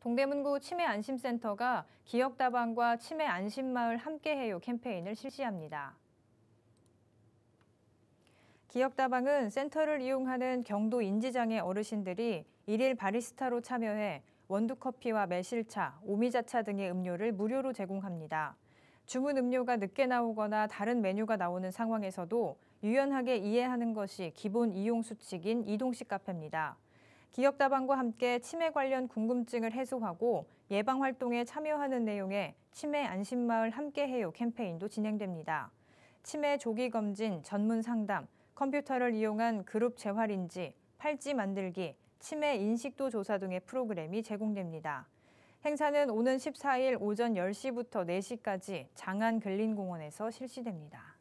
동대문구 치매안심센터가 기억다방과 치매안심마을 함께해요 캠페인을 실시합니다. 기억다방은 센터를 이용하는 경도 인지장애 어르신들이 일일 바리스타로 참여해 원두커피와 매실차, 오미자차 등의 음료를 무료로 제공합니다. 주문 음료가 늦게 나오거나 다른 메뉴가 나오는 상황에서도 유연하게 이해하는 것이 기본 이용 수칙인 이동식 카페입니다. 기억다방과 함께 치매 관련 궁금증을 해소하고 예방 활동에 참여하는 내용의 치매 안심마을 함께해요 캠페인도 진행됩니다. 치매 조기 검진, 전문 상담, 컴퓨터를 이용한 그룹 재활인지, 팔찌 만들기, 치매 인식도 조사 등의 프로그램이 제공됩니다. 행사는 오는 14일 오전 10시부터 4시까지 장안 근린공원에서 실시됩니다.